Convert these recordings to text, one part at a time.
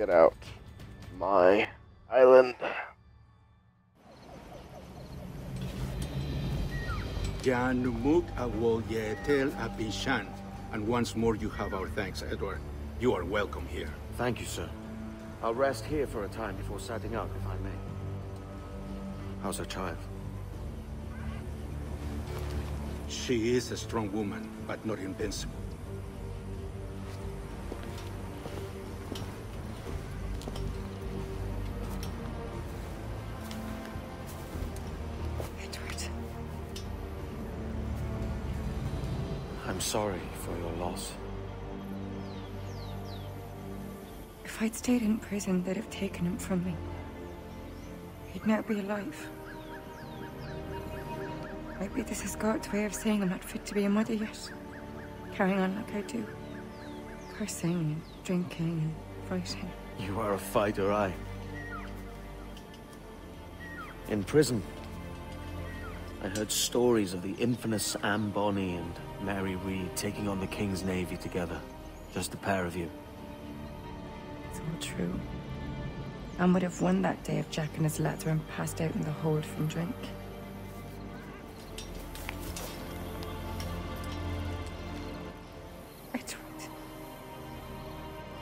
get out. My island. Janumuk awol yetel abishan. And once more you have our thanks, Edward. You are welcome here. Thank you, sir. I'll rest here for a time before setting out, if I may. How's her child? She is a strong woman, but not invincible. Sorry for your loss. If I'd stayed in prison, they'd have taken him from me. He'd now be alive. Maybe this is God's way of saying I'm not fit to be a mother yet. Carrying on like I do. Cursing and drinking and fighting. You are a fighter, I. In prison, I heard stories of the infamous Anne Bonny and Mary Read taking on the King's Navy together. Just the pair of you. It's all true. Anne would have won that day if Jack and his lads weren't passed out in the hold from drink. Edward.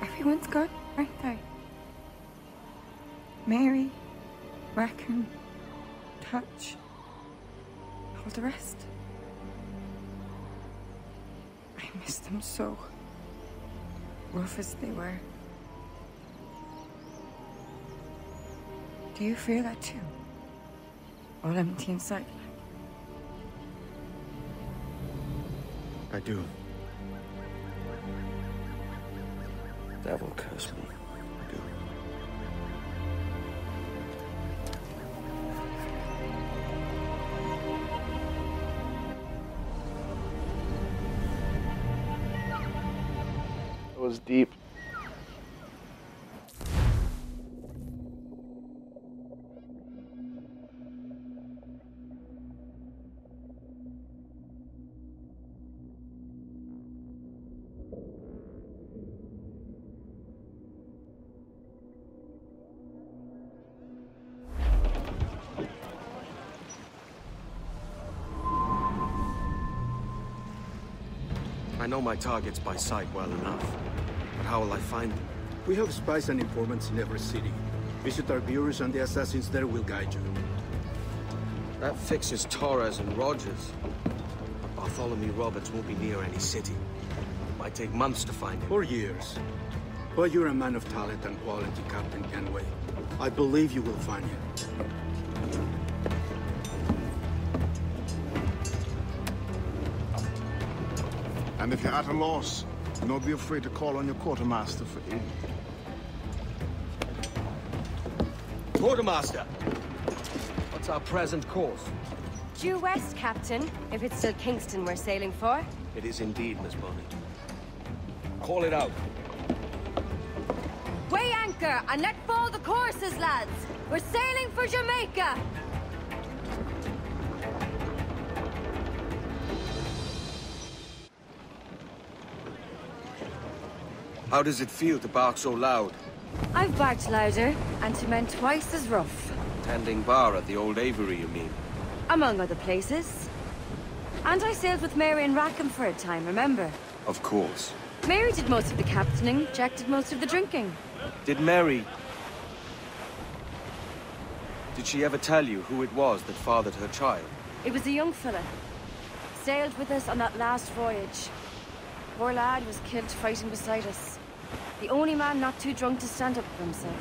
Everyone's gone, aren't they? Mary, Rackham, Thatch, all the rest. Miss them so. Rough as they were. Do you feel that too? All empty inside? I do. Devil curse me. Was deep. Know my targets by sight well enough. But how will I find them? We have spies and informants in every city. Visit our bureaus and the assassins there will guide you. That fixes Torres and Rogers. But Bartholomew Roberts won't be near any city. It might take months to find him. For years. But you're a man of talent and quality, Captain Kenway. I believe you will find him. And if you're at a loss, do not be afraid to call on your quartermaster for aid. Quartermaster! What's our present course? Due west, Captain, if it's still Kingston we're sailing for. It is indeed, Miss Bonny. Call it out. Weigh anchor and let fall the courses, lads! We're sailing for Jamaica! How does it feel to bark so loud? I've barked louder, and to men twice as rough. Tending bar at the old Avery, you mean? Among other places. And I sailed with Mary and Rackham for a time, remember? Of course. Mary did most of the captaining, Jack did most of the drinking. Did Mary... Did she ever tell you who it was that fathered her child? It was a young fella. Sailed with us on that last voyage. Poor lad was killed fighting beside us. The only man not too drunk to stand up for himself.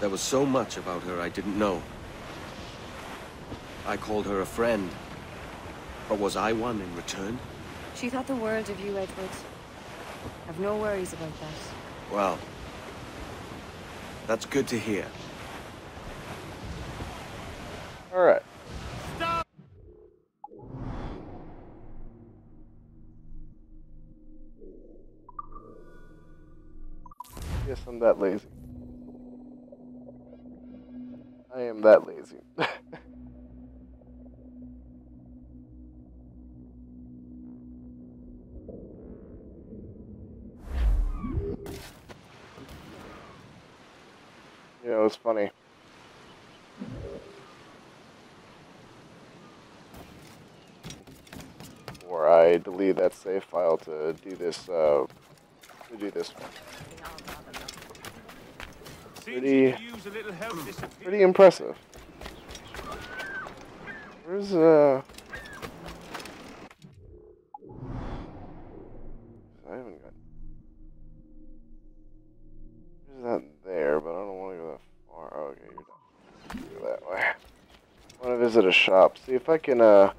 There was so much about her I didn't know. I called her a friend. But was I one in return? She thought the world of you, Edward. I've no worries about that. Well... That's good to hear. Alright. Guess I'm that lazy. I am that lazy. It was funny. Or I delete that save file to do this, uh, to do this one. Pretty, pretty impressive. Where's, uh... I haven't got... There's that there, but I don't want to go that far. Oh, okay, you're done. Go that way. I want to visit a shop. See if I can, uh...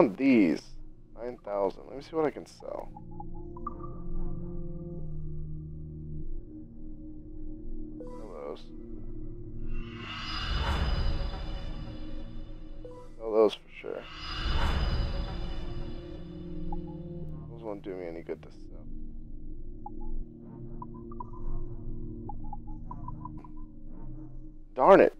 want these. 9,000. Let me see what I can sell. Sell those. Sell those for sure. Those won't do me any good to sell. Darn it.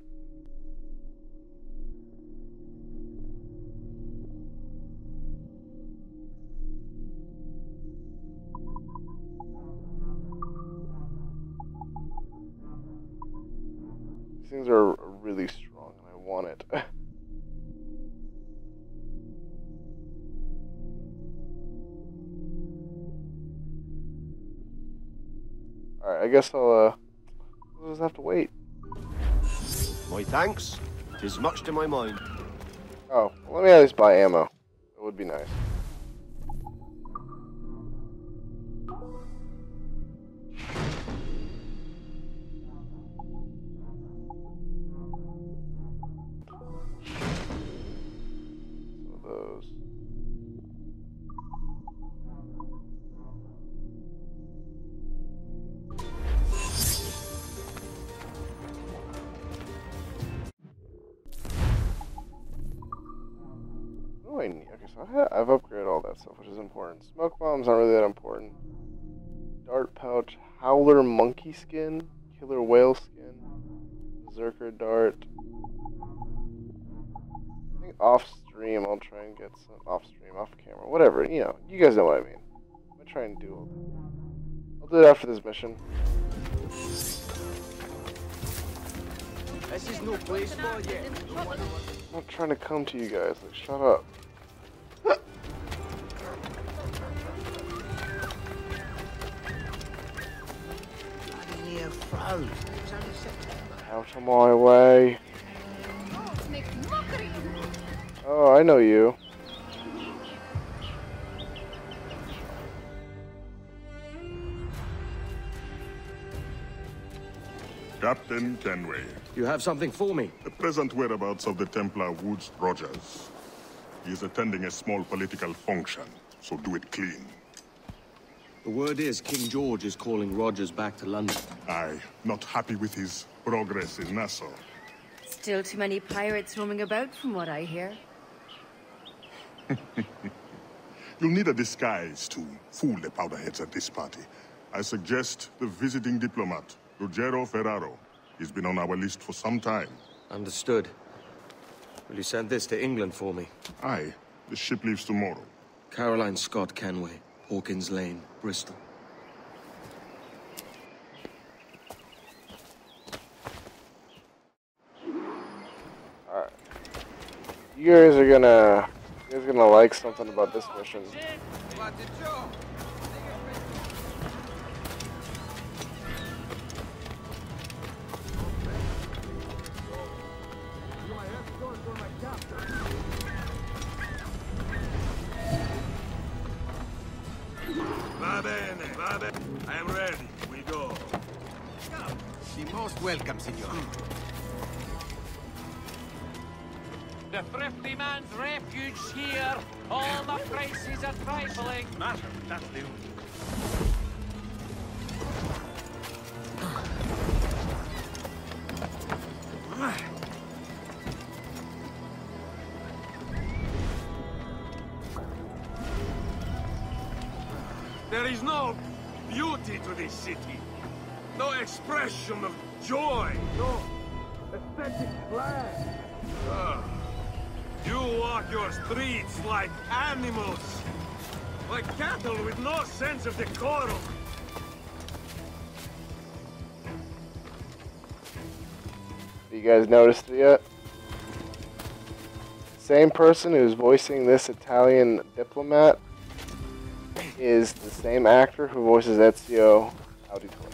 Things are really strong and I want it. Alright, I guess I'll, uh, I'll just have to wait. My thanks. Tis much to my mind. Oh, well, let me at least buy ammo. It would be nice. So I've upgraded all that stuff, which is important. Smoke bombs aren't really that important. Dart pouch, howler monkey skin, killer whale skin, berserker dart. I think off stream, I'll try and get some off stream, off camera, whatever. You know, you guys know what I mean. I'm gonna try and do all that. I'll do it after this mission. This is no place for you. I'm not trying to come to you guys. Like, shut up. Out of my way. Oh, I know you. Captain Kenway, You have something for me? the present whereabouts of the Templar Woods Rogers. He is attending a small political function, so do it clean. The word is King George is calling Rogers back to London. I, not happy with his progress in Nassau. Still too many pirates roaming about, from what I hear. You'll need a disguise to fool the powderheads at this party. I suggest the visiting diplomat, Ruggiero Ferraro. He's been on our list for some time. Understood. Will you send this to England for me? Aye, the ship leaves tomorrow. Caroline Scott Kenway, Hawkins Lane, Bristol. Alright. You guys are gonna. You guys are gonna like something about this mission. Welcome, senor. The thrifty man's refuge here. All the prices are trifling. Matter, that's the There is no beauty to this city. No expression of joy. No aesthetic plan. Ah, you walk your streets like animals. Like cattle with no sense of decorum. You guys noticed it yet? Same person who's voicing this Italian diplomat is the same actor who voices Ezio Auditore.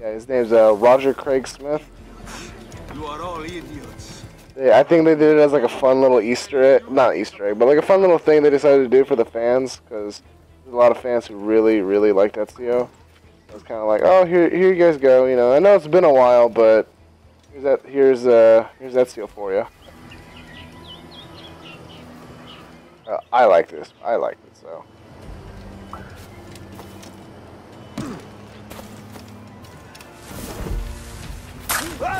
Yeah, his name's uh, Roger Craig Smith. You are all idiots. Yeah, I think they did it as like a fun little Easter egg, not Easter egg, but like a fun little thing they decided to do for the fans because there's a lot of fans who really, really liked Ezio. It was kind of like, oh, here, here you guys go. You know, I know it's been a while, but here's that, here's uh, here's Ezio for you. Uh, I like this. I like it so. There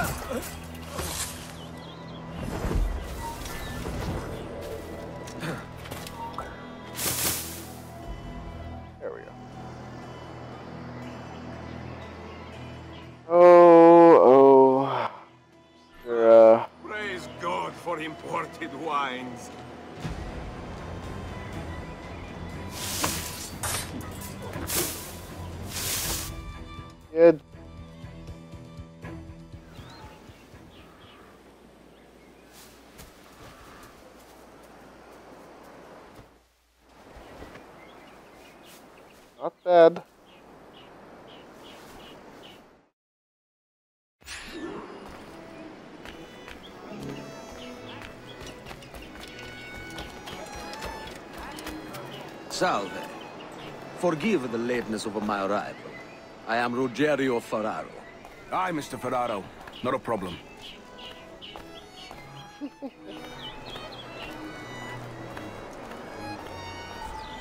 we go. Oh, oh. Uh, Praise God for imported wines. Good. Not bad. Salve. Forgive the lateness of my arrival. I am Ruggiero Ferraro. Aye, Mr. Ferraro. Not a problem.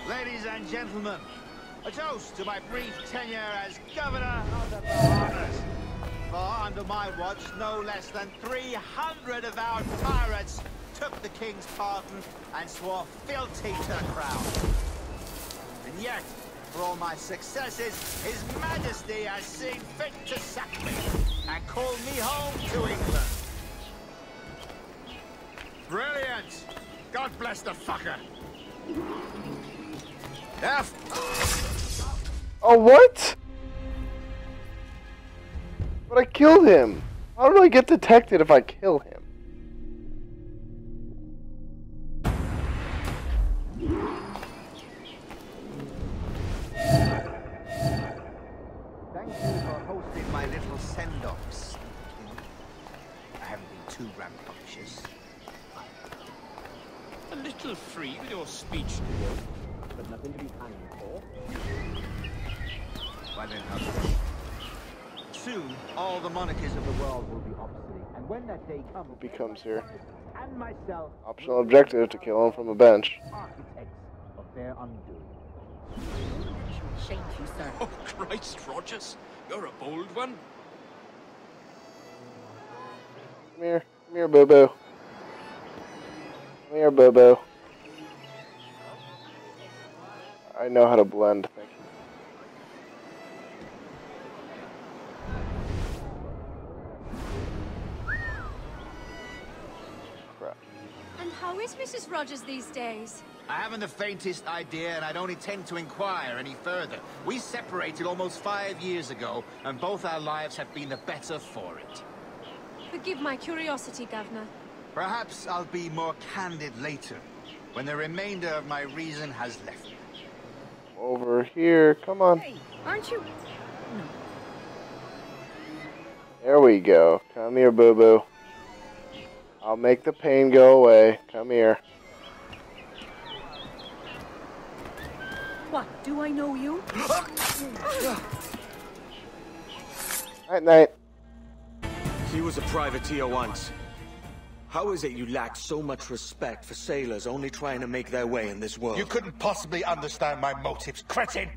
Ladies and gentlemen, a toast to my brief tenure as governor of the. For under my watch, no less than 300 of our pirates took the king's pardon and swore fealty to the crown. And yet, for all my successes, His Majesty has seen fit to sack me and call me home to England. Brilliant! God bless the fucker! F. Oh, what? But I killed him. How do I get detected if I kill him? Thank you for hosting my little send-offs. I haven't been too rambunctious. A little free with your speech, but nothing to be hanged for. Why then, how- Soon, all the monarchies of the world will be obsolete, and when that day comes, Becomes here. and myself, Optional objective to kill him from a bench. architects of their undoing. Shame you, sir. Oh, Christ, Rogers. You're a bold one. Come here. Come here, Bobo. Come here, Bobo. I know how to blend. Thank Mrs. Rogers these days? I haven't the faintest idea, and I don't intend to inquire any further. We separated almost five years ago, and both our lives have been the better for it. Forgive my curiosity, Governor. Perhaps I'll be more candid later, when the remainder of my reason has left me. Over here. Come on. Aren't you? There we go. Come here, Boo Boo. I'll make the pain go away. Come here. What? Do I know you? Night night. He was a privateer once. How is it you lack so much respect for sailors only trying to make their way in this world? You couldn't possibly understand my motives, cretin!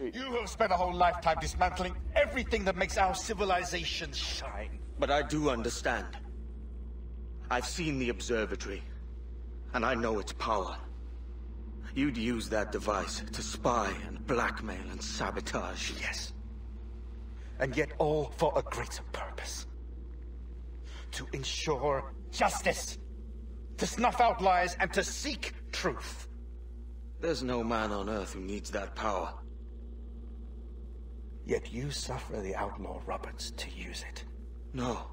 You have spent a whole lifetime dismantling everything that makes our civilization shine. But I do understand. I've seen the observatory, and I know its power. You'd use that device to spy and blackmail and sabotage. Yes. And yet all for a greater purpose. To ensure justice. To snuff out lies and to seek truth. There's no man on Earth who needs that power. Yet you suffer the outlaw Roberts to use it. No.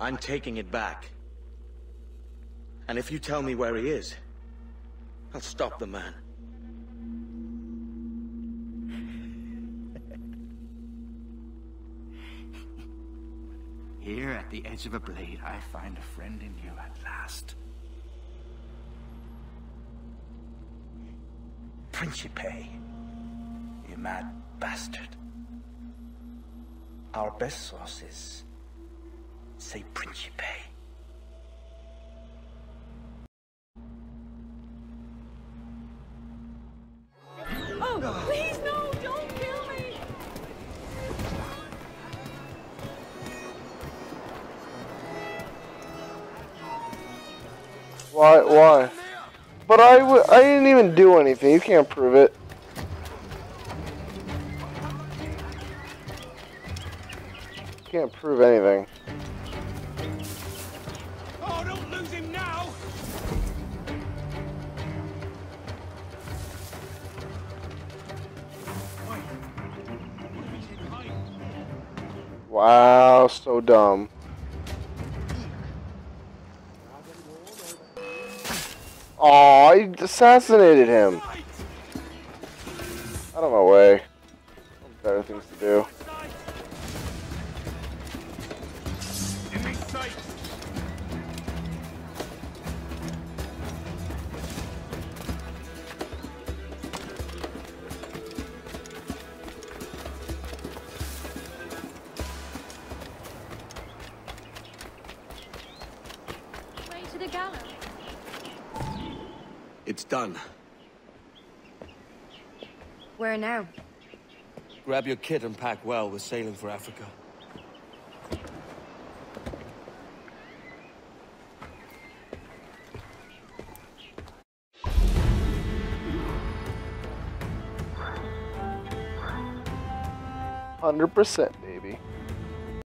I'm taking it back. And if you tell me where he is, I'll stop the man. Here at the edge of a blade, I find a friend in you at last. Principe, you mad bastard. Our best sources say Principe. Oh, please no! Don't kill me! Why? Why? But I w I didn't even do anything. You can't prove it. Can't prove anything. Wow, so dumb. Oh, I assassinated him. Out of my way. Better things to do. It's done. Where now? Grab your kit and pack well. We're sailing for Africa. Hundred percent.